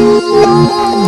Música